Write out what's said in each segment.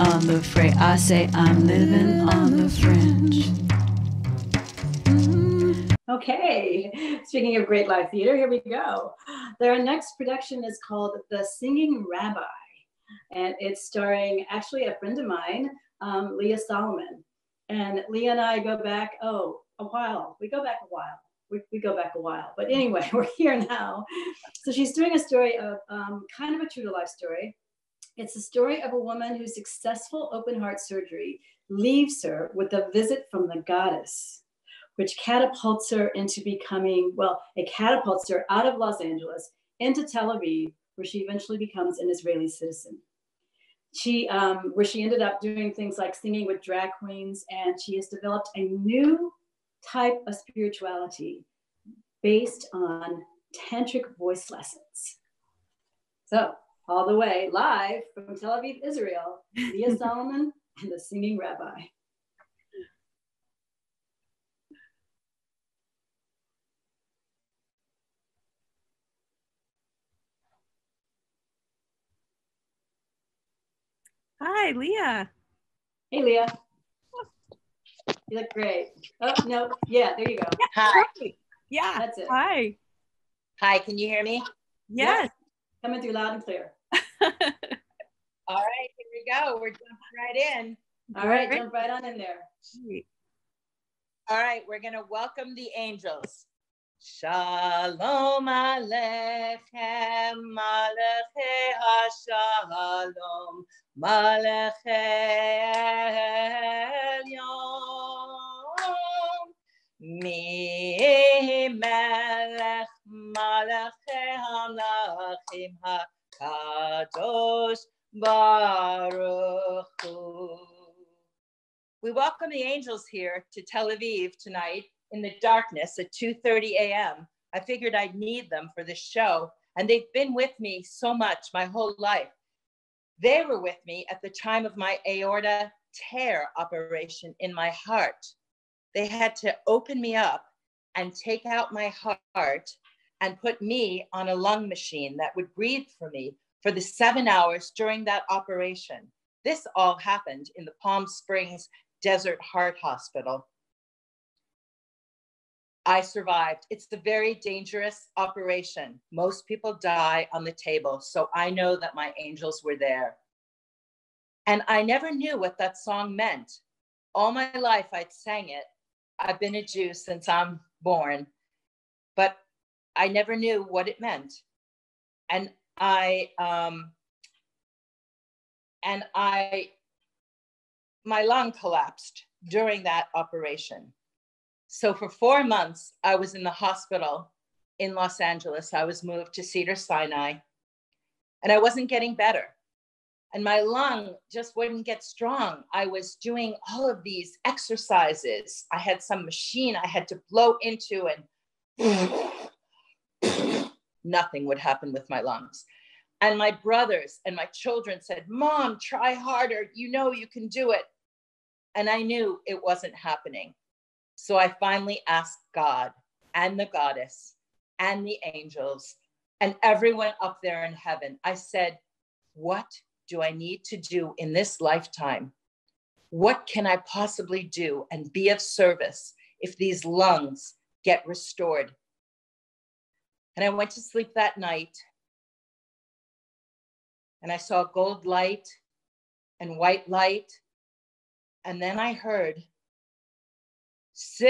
on the fray. I say I'm living on the fringe. Okay, speaking of great live theater, here we go. Their next production is called The Singing Rabbi, and it's starring actually a friend of mine, um, Leah Solomon. And Leah and I go back, oh, a while. We go back a while. We, we go back a while. But anyway, we're here now. So she's doing a story of um, kind of a true to life story. It's a story of a woman whose successful open heart surgery leaves her with a visit from the goddess, which catapults her into becoming, well, it catapults her out of Los Angeles into Tel Aviv, where she eventually becomes an Israeli citizen. She um, where she ended up doing things like singing with drag queens and she has developed a new type of spirituality based on tantric voice lessons. So all the way live from tel aviv israel leah solomon and the singing rabbi Hi, Leah. Hey, Leah. You look great. Oh, no. Yeah, there you go. Hi. Yeah. That's it. Hi. Hi, can you hear me? Yes. Coming through loud and clear. All right, here we go. We're jumping right in. All right, jump right on in there. All right, we're going to welcome the angels. Shalom Aleichem, Maleche HaShalom, Maleche Elyon. Mi Melech, Maleche HaMelechim HaKadosh Baruch Hu. We welcome the angels here to Tel Aviv tonight in the darkness at 2:30 a.m. I figured I'd need them for this show, and they've been with me so much my whole life. They were with me at the time of my aorta tear operation in my heart. They had to open me up and take out my heart and put me on a lung machine that would breathe for me for the seven hours during that operation. This all happened in the Palm Springs Desert Heart Hospital. I survived. It's a very dangerous operation. Most people die on the table. So I know that my angels were there. And I never knew what that song meant. All my life, I'd sang it. I've been a Jew since I'm born, but I never knew what it meant. And I, um, and I, my lung collapsed during that operation. So for four months, I was in the hospital in Los Angeles. I was moved to Cedar Sinai, and I wasn't getting better. And my lung just wouldn't get strong. I was doing all of these exercises. I had some machine I had to blow into, and nothing would happen with my lungs. And my brothers and my children said, Mom, try harder. You know you can do it. And I knew it wasn't happening. So I finally asked God and the goddess and the angels and everyone up there in heaven. I said, What do I need to do in this lifetime? What can I possibly do and be of service if these lungs get restored? And I went to sleep that night and I saw gold light and white light. And then I heard Sing,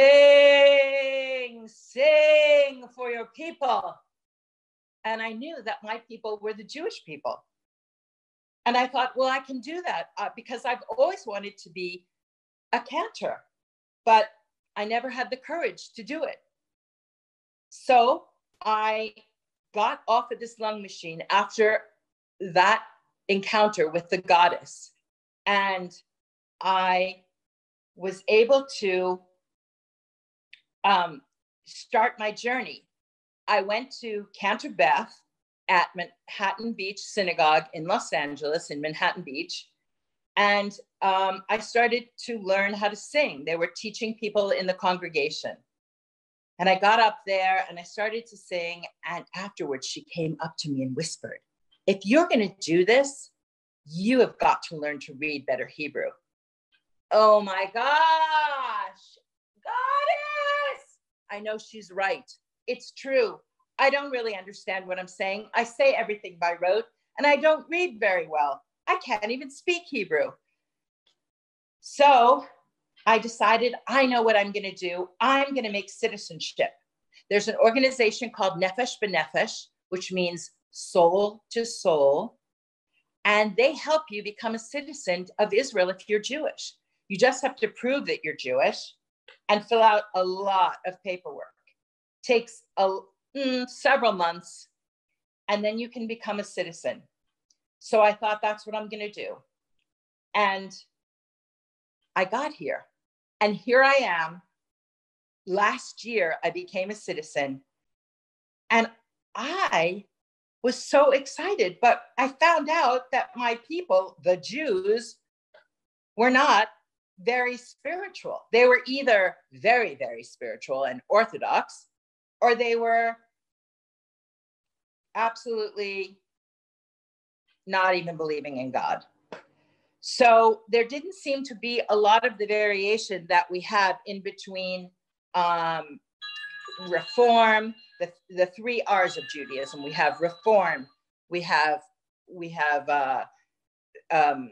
sing for your people. And I knew that my people were the Jewish people. And I thought, well, I can do that uh, because I've always wanted to be a cantor, but I never had the courage to do it. So I got off of this lung machine after that encounter with the goddess. And I was able to um, start my journey, I went to Cantor Beth at Manhattan Beach Synagogue in Los Angeles, in Manhattan Beach. And um, I started to learn how to sing. They were teaching people in the congregation. And I got up there and I started to sing. And afterwards, she came up to me and whispered, If you're going to do this, You have got to learn to read better Hebrew. Oh my gosh, goddess! I know she's right. It's true. I don't really understand what I'm saying. I say everything by rote and I don't read very well. I can't even speak Hebrew. So I decided I know what I'm going to do. I'm going to make citizenship. There's an organization called Nefesh B'Nefesh, which means soul to soul. And they help you become a citizen of Israel if you're Jewish. You just have to prove that you're Jewish and fill out a lot of paperwork. Takes a, mm, several months, and then you can become a citizen. So I thought that's what I'm going to do. And I got here. And here I am. Last year, I became a citizen. And I was so excited, but I found out that my people, the Jews, were not very spiritual. They were either very, very spiritual and orthodox, or they were absolutely not even believing in God. So there didn't seem to be a lot of the variation that we have in between um, reform, the, the three R's of Judaism. We have reform, we have we have uh, um,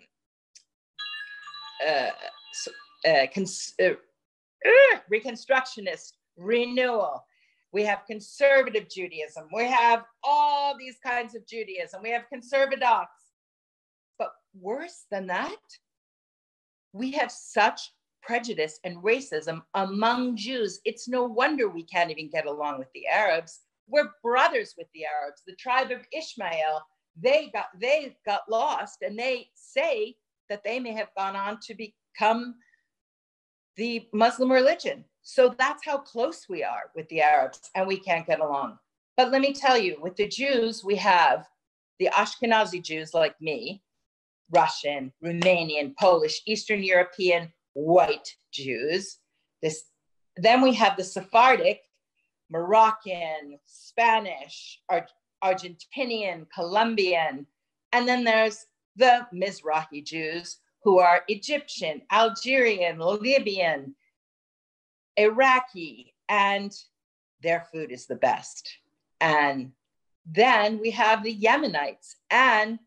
uh, uh, cons- uh, reconstructionist renewal. We have conservative Judaism. We have all these kinds of Judaism. We have conservadox. Worse than that, we have such prejudice and racism among Jews. It's no wonder we can't even get along with the Arabs. We're brothers with the Arabs. The tribe of Ishmael, they got they got lost and they say that they may have gone on to become the Muslim religion. So that's how close we are with the Arabs and we can't get along. But let me tell you, with the Jews, we have the Ashkenazi Jews like me, Russian, Romanian, Polish, Eastern European, white Jews. This, then we have the Sephardic, Moroccan, Spanish, Ar- Argentinian, Colombian, and then there's the Mizrahi Jews who are Egyptian, Algerian, Libyan, Iraqi, and their food is the best. And then we have the Yemenites and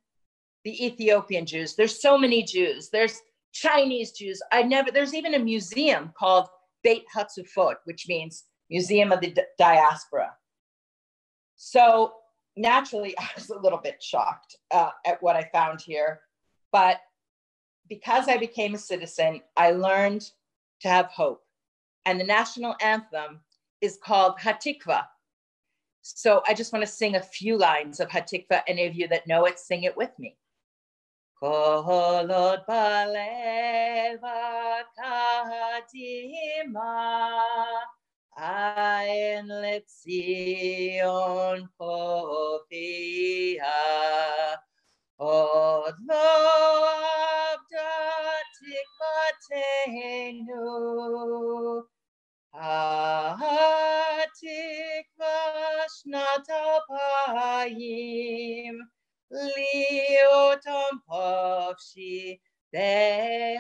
the Ethiopian Jews. There's so many Jews. There's Chinese Jews. I never, there's even a museum called Beit Hatfutsot, which means Museum of the D- Diaspora. So naturally, I was a little bit shocked uh, at what I found here. But because I became a citizen, I learned to have hope. And the national anthem is called Hatikva. So I just want to sing a few lines of Hatikva. Any of you that know it, sing it with me. Kolot baleva kadima ayin letzion pofia od lovda tikvatenu hatikva shnatapayim Povshi be'artzenu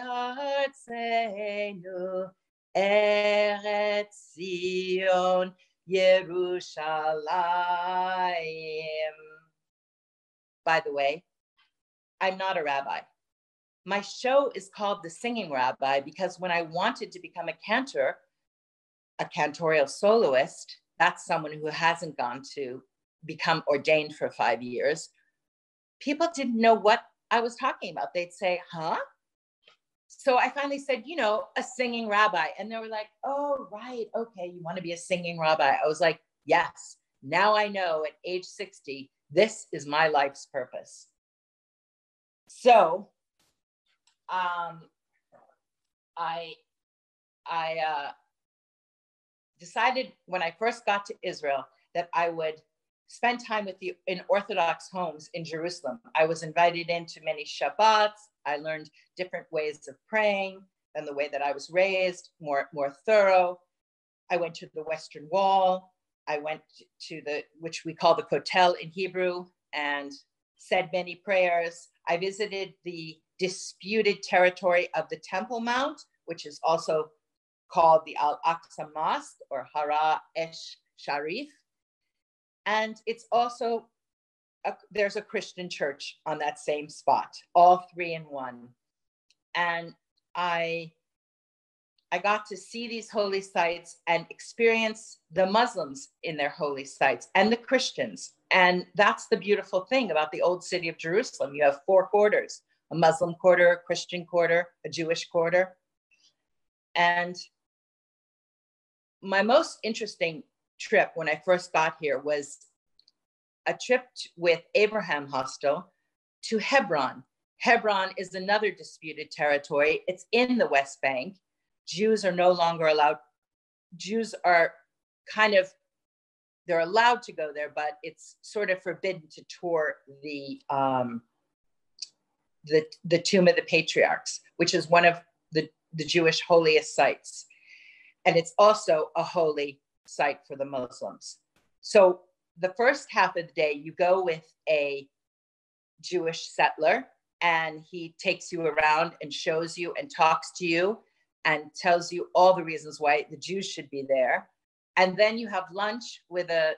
Eretz Zion Yerushalayim. By the way, I'm not a rabbi. My show is called The Singing Rabbi because when I wanted to become a cantor, a cantorial soloist, that's someone who hasn't gone to become ordained for five years people didn't know what I was talking about. They'd say, huh? So I finally said, you know, a singing rabbi. And they were like, oh, right. Okay. You want to be a singing rabbi? I was like, yes. Now I know at age 60, this is my life's purpose. So um, I, I uh, decided when I first got to Israel that I would spend time with the in Orthodox homes in Jerusalem. I was invited into many Shabbats. I learned different ways of praying than the way that I was raised, more, more thorough. I went to the Western Wall. I went to the, which we call the Kotel in Hebrew, and said many prayers. I visited the disputed territory of the Temple Mount, which is also called the Al Aqsa Mosque or Haram Esh Sharif. And it's also, a, there's a Christian church on that same spot, all three in one. And I I got to see these holy sites and experience the Muslims in their holy sites and the Christians. And that's the beautiful thing about the old city of Jerusalem. You have four quarters a Muslim quarter, a Christian quarter, a Jewish quarter. And my most interesting trip when I first got here was a trip with Abraham Hostel to Hebron. Hebron is another disputed territory. It's in the West Bank. Jews are no longer allowed, Jews are kind of, they're allowed to go there, but it's sort of forbidden to tour the, um, the, the tomb of the patriarchs, which is one of the, the Jewish holiest sites. And it's also a holy site for the Muslims. So the first half of the day, you go with a Jewish settler and he takes you around and shows you and talks to you and tells you all the reasons why the Jews should be there. And then you have lunch with a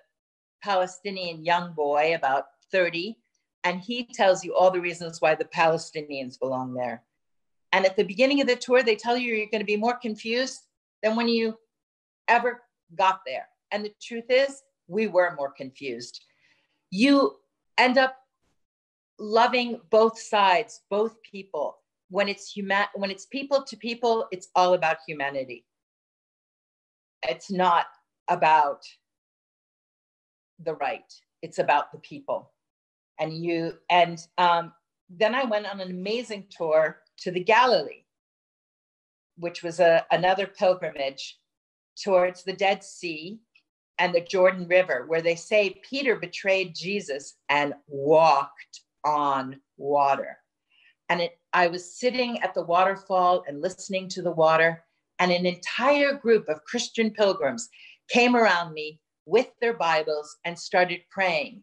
Palestinian young boy, about 30, and he tells you all the reasons why the Palestinians belong there. And at the beginning of the tour, they tell you you're going to be more confused than when you ever got there. And the truth is, we were more confused. You end up loving both sides, both people when it's human when it's people to people it's all about humanity it's not about the right it's about the people and you and um, then i went on an amazing tour to the galilee which was a, another pilgrimage towards the dead sea and the jordan river where they say peter betrayed jesus and walked on water and it, I was sitting at the waterfall and listening to the water, and an entire group of Christian pilgrims came around me with their Bibles and started praying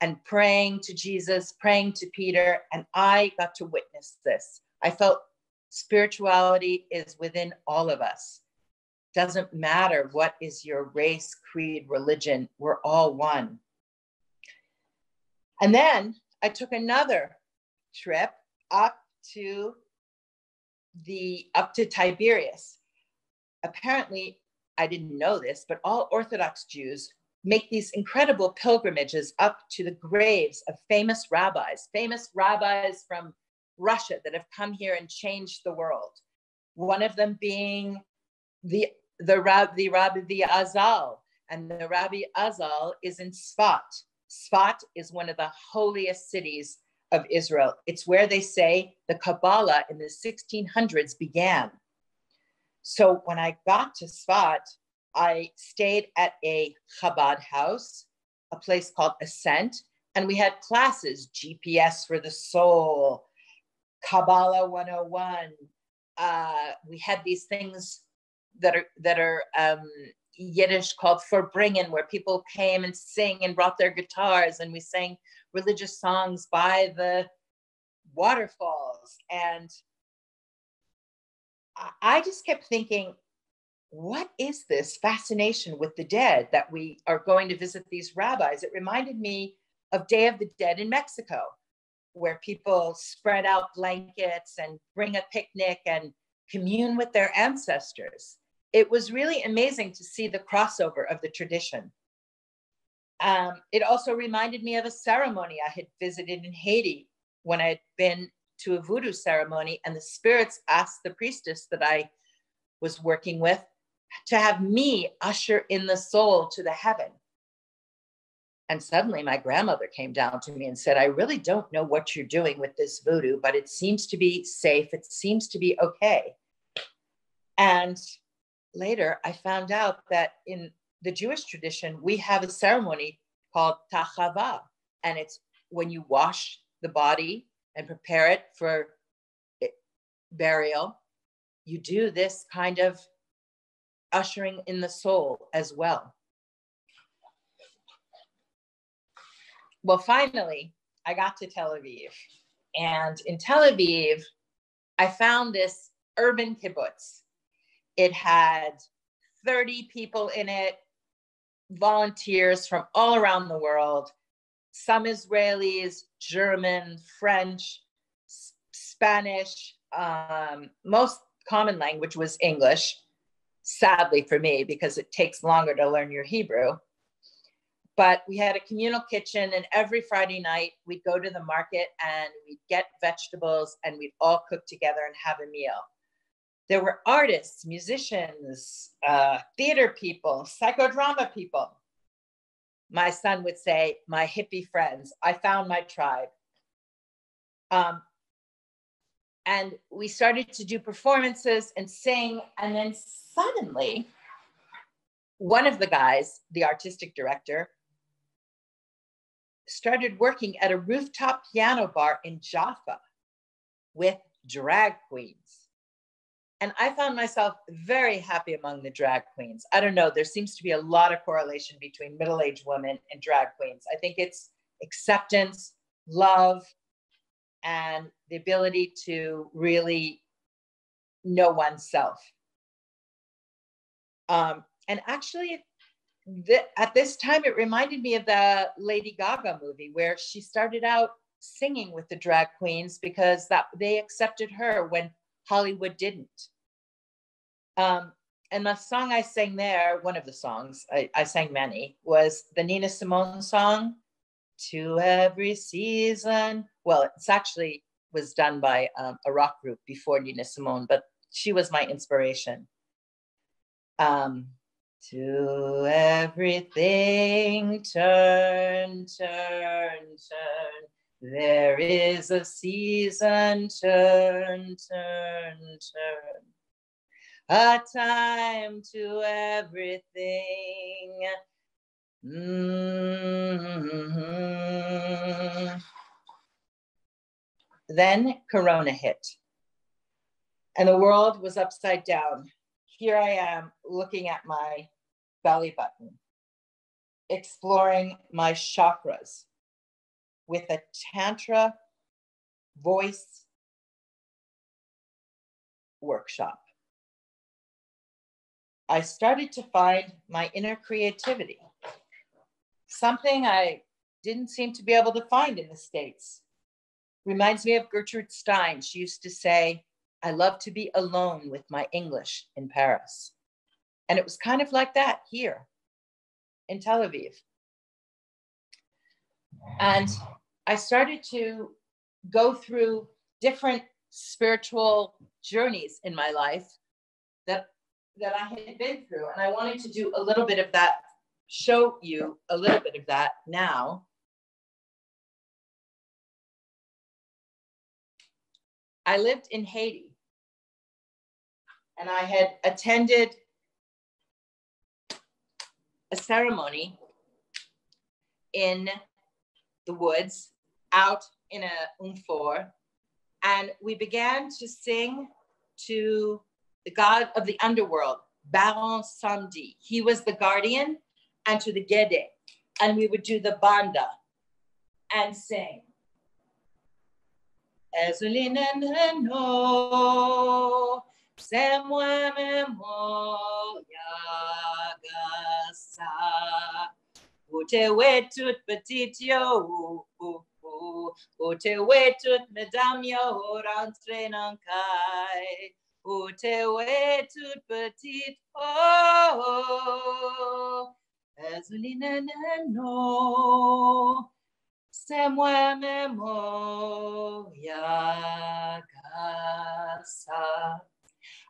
and praying to Jesus, praying to Peter, and I got to witness this. I felt spirituality is within all of us. Doesn't matter what is your race, creed, religion, we're all one. And then I took another trip up to the up to Tiberias. Apparently, I didn't know this, but all Orthodox Jews make these incredible pilgrimages up to the graves of famous rabbis, famous rabbis from Russia that have come here and changed the world. One of them being the the Rab, the Rabbi the Azal, and the Rabbi Azal is in Sfat. Sfat is one of the holiest cities of Israel. It's where they say the Kabbalah in the 1600s began. So when I got to Sfat, I stayed at a Chabad house, a place called Ascent, and we had classes GPS for the soul, Kabbalah 101. Uh, we had these things that are that are um, Yiddish called farbrengen, where people came and sing and brought their guitars, and we sang religious songs by the waterfalls. And I just kept thinking, what is this fascination with the dead that we are going to visit these rabbis? It reminded me of Day of the Dead in Mexico, where people spread out blankets and bring a picnic and commune with their ancestors. It was really amazing to see the crossover of the tradition. Um, it also reminded me of a ceremony I had visited in Haiti when I had been to a voodoo ceremony, and the spirits asked the priestess that I was working with to have me usher in the soul to the heaven. And suddenly my grandmother came down to me and said, I really don't know what you're doing with this voodoo, but it seems to be safe. It seems to be okay. And later I found out that in the Jewish tradition, we have a ceremony called tahara, and it's when you wash the body and prepare it for burial. You do this kind of ushering in the soul as well. Well, finally, I got to Tel Aviv. And in Tel Aviv, I found this urban kibbutz. It had 30 people in it, volunteers from all around the world, some Israelis, German, French, S- Spanish. Um, most common language was English, sadly for me, because it takes longer to learn your Hebrew. But we had a communal kitchen, and every Friday night we'd go to the market and we'd get vegetables and we'd all cook together and have a meal. There were artists, musicians, uh, theater people, psychodrama people. My son would say, My hippie friends, I found my tribe. Um, and we started to do performances and sing. And then suddenly, one of the guys, the artistic director, started working at a rooftop piano bar in Jaffa with drag queens. And I found myself very happy among the drag queens. I don't know, there seems to be a lot of correlation between middle aged women and drag queens. I think it's acceptance, love, and the ability to really know oneself. Um, and actually, th- at this time, it reminded me of the Lady Gaga movie where she started out singing with the drag queens because that they accepted her when Hollywood didn't. Um, and the song I sang there, one of the songs I, I sang many, was the Nina Simone song, "To Every Season." Well, it's actually was done by um, a rock group before Nina Simone, but she was my inspiration. Um, to everything turn, turn, turn. There is a season, turn, turn, turn. A time to everything. Mm-hmm. Then Corona hit, and the world was upside down. Here I am looking at my belly button, exploring my chakras with a Tantra voice workshop. I started to find my inner creativity, something I didn't seem to be able to find in the States. Reminds me of Gertrude Stein. She used to say, I love to be alone with my English in Paris. And it was kind of like that here in Tel Aviv. And I started to go through different spiritual journeys in my life that that I had been through. And I wanted to do a little bit of that, show you a little bit of that now. I lived in Haiti and I had attended a ceremony in the woods out in a umfor and we began to sing to the god of the underworld baron samedi he was the guardian and to the gede. And we would do the banda and sing. Ezulineneno, semwe memoria gasa, ute medam petit Ezulineneno, semwe.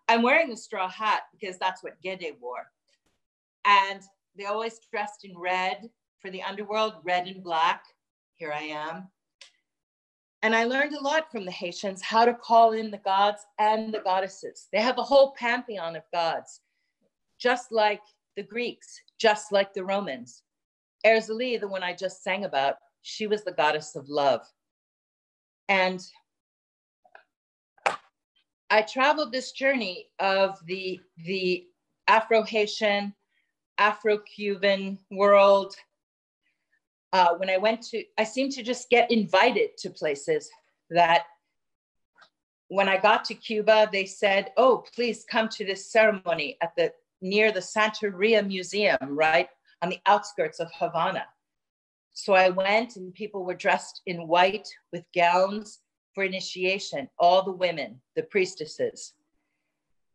I'm wearing a straw hat because that's what Gede wore. And they always dressed in red for the underworld, red and black. Here I am. And I learned a lot from the Haitians how to call in the gods and the goddesses. They have a whole pantheon of gods, just like the Greeks, just like the Romans. Erzulie, the one I just sang about, she was the goddess of love. And I traveled this journey of the, the Afro Haitian, Afro Cuban world uh, when I went to, I seemed to just get invited to places that when I got to Cuba, they said, oh, please come to this ceremony at the near the Santeria Museum, right on the outskirts of Havana. So I went and people were dressed in white with gowns for initiation, all the women, the priestesses.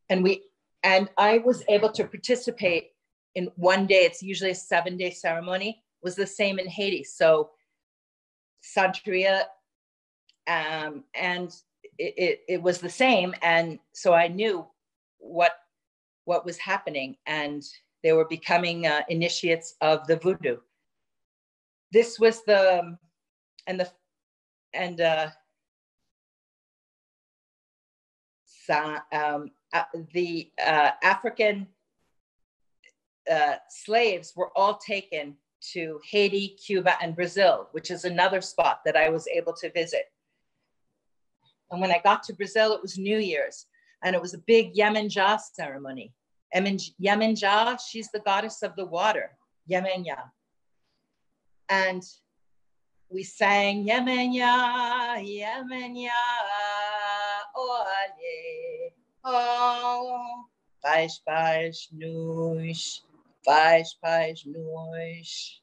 And we and I was able to participate in one day, it's usually a seven day ceremony, was the same in Haiti. So Santeria, um, and it, it, it was the same. And so I knew what what was happening and they were becoming uh, initiates of the voodoo. This was the, and the, and uh, um, uh, the uh, African uh, slaves were all taken to Haiti, Cuba, and Brazil, which is another spot that I was able to visit. And when I got to Brazil, it was New Year's, and it was a big Yemenja ceremony. Yemenja, she's the goddess of the water, Yemenya. And we sang Yemenya, Yemenya, ole, oh, paz, paz, nos, paz, paz, nos.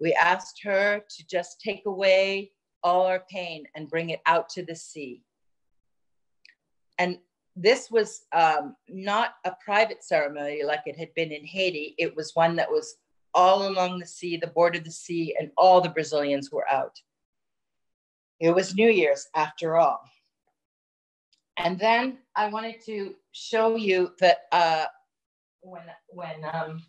We asked her to just take away all our pain and bring it out to the sea. And this was um, not a private ceremony like it had been in Haiti. It was one that was all along the sea, the border of the sea, and all the Brazilians were out. It was New Year's after all. And then I wanted to show you that uh, when, when um,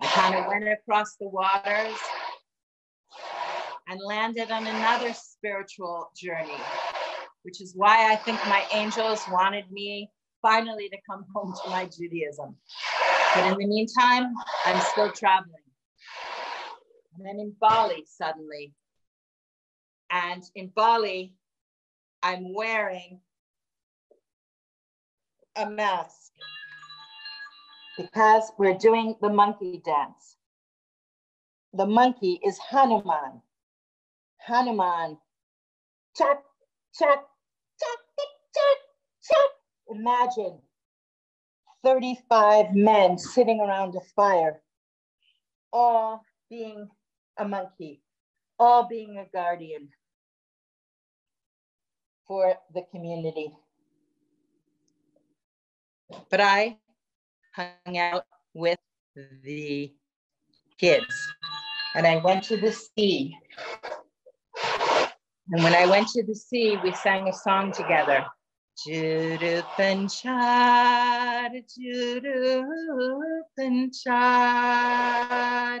I kind of went across the waters and landed on another spiritual journey, which is why I think my angels wanted me finally to come home to my Judaism. But in the meantime, I'm still traveling. And then in Bali suddenly. And in Bali, I'm wearing a mask because we're doing the monkey dance. The monkey is Hanuman. Hanuman, chak, chak, chak, chak, chak. Imagine 35 men sitting around a fire, all being a monkey, all being a guardian for the community. But I hung out with the kids. And I went to the sea. And when I went to the sea, we sang a song together. Jurupanchad, Jurupanchad,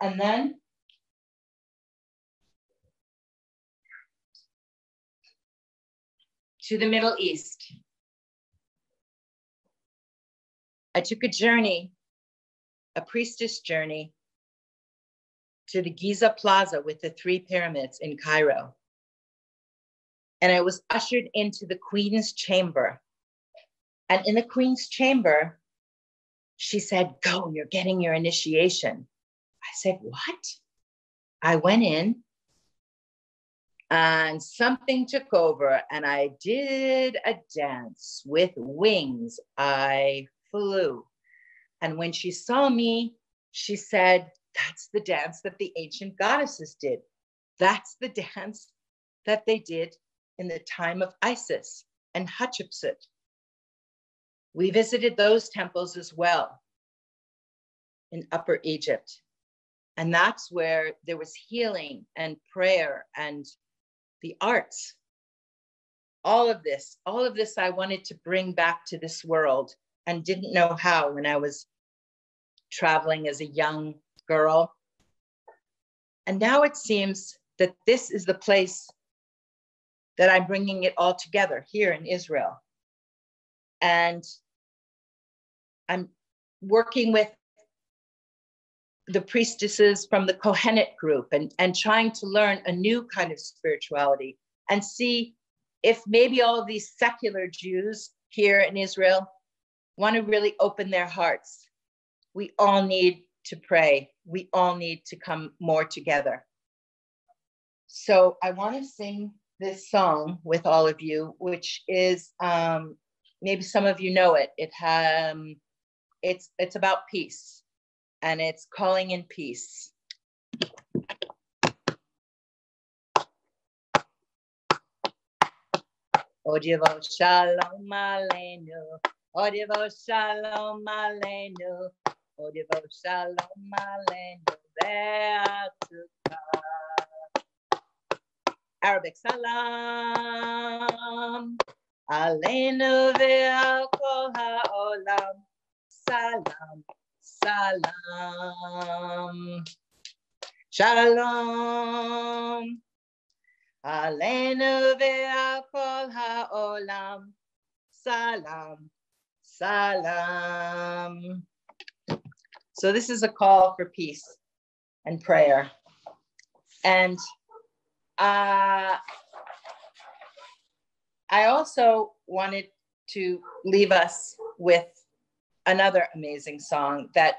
And then to the Middle East. I took a journey, a priestess journey, to the Giza Plaza with the three pyramids in Cairo. And I was ushered into the Queen's chamber. And in the Queen's chamber, she said, Go, you're getting your initiation. I said, What? I went in and something took over and I did a dance with wings. I flew. And when she saw me, she said, That's the dance that the ancient goddesses did. That's the dance that they did in the time of Isis and Hatshepsut. We visited those temples as well in Upper Egypt. And that's where there was healing and prayer and the arts. All of this, all of this I wanted to bring back to this world and didn't know how when I was traveling as a young girl. And now it seems that this is the place that I'm bringing it all together here in Israel. And I'm working with the priestesses from the Kohenet group and, and trying to learn a new kind of spirituality and see if maybe all of these secular Jews here in Israel want to really open their hearts. We all need to pray. We all need to come more together. So I want to sing this song with all of you, which is um, maybe some of you know it. It um, it's it's about peace, and it's calling in peace. Odivo shalom aleinu, Odivo shalom aleinu, Odivo shalom aleinu, Arabic salam. Aleinu ve'al kol ha'olam. Salam, salam. Shalom. Aleinu kol ha'olam. Salam, salam. So this is a call for peace and prayer. And uh, I also wanted to leave us with another amazing song that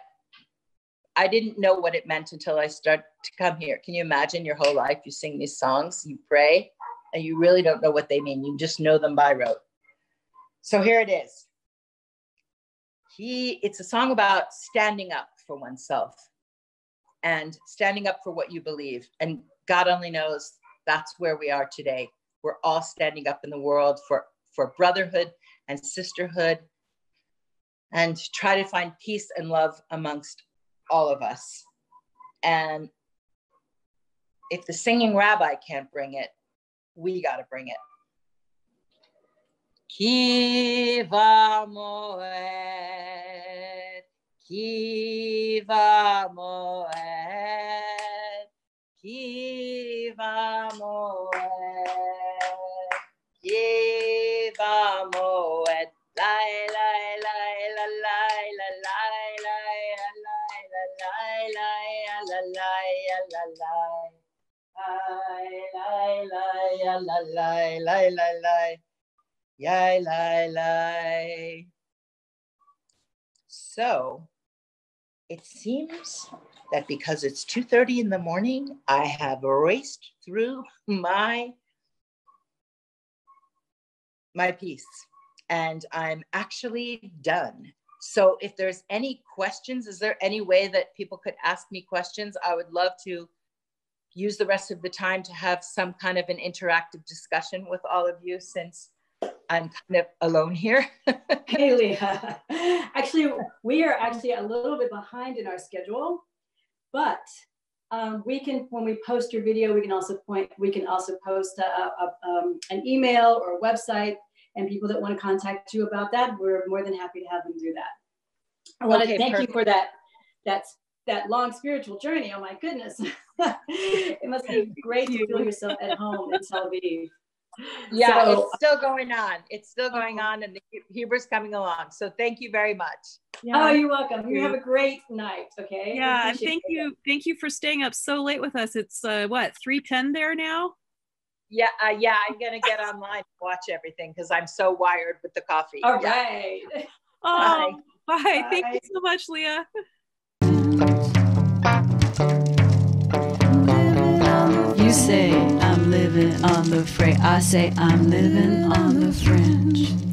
I didn't know what it meant until I started to come here. Can you imagine your whole life you sing these songs, you pray, and you really don't know what they mean. You just know them by rote. So here it is. He it's a song about standing up for oneself and standing up for what you believe. And God only knows that's where we are today. We're all standing up in the world for, for brotherhood and sisterhood and try to find peace and love amongst all of us. And if the singing rabbi can't bring it, we got to bring it. Kiva moed, kiva moed, kiva moed. Yiva Moed. So it seems that because it's 2.30 in the morning, I have raced through my my piece and I'm actually done. So if there's any questions, is there any way that people could ask me questions? I would love to use the rest of the time to have some kind of an interactive discussion with all of you since I'm kind of alone here. hey, Leah. Actually, we are actually a little bit behind in our schedule, but um, we can, when we post your video, we can also point, we can also post a, a, um, an email or a website and people that want to contact you about that, we're more than happy to have them do that. I want okay, to thank perfect. you for that, that's that long spiritual journey. Oh my goodness. it must be great to feel yourself at home in Tel Aviv. Yeah, so, it's still going on. It's still going on, and the Hebrew's coming along. So thank you very much. Yeah. Oh, you're welcome. You have a great night. Okay. Yeah, thank you. Thank you for staying up so late with us. It's uh, what three ten there now. Yeah, uh, yeah, I'm gonna get online and watch everything because I'm so wired with the coffee. All right. Oh, bye. bye. Thank you so much, Leah. You say I'm living on the fringe. I say I'm living on the fringe.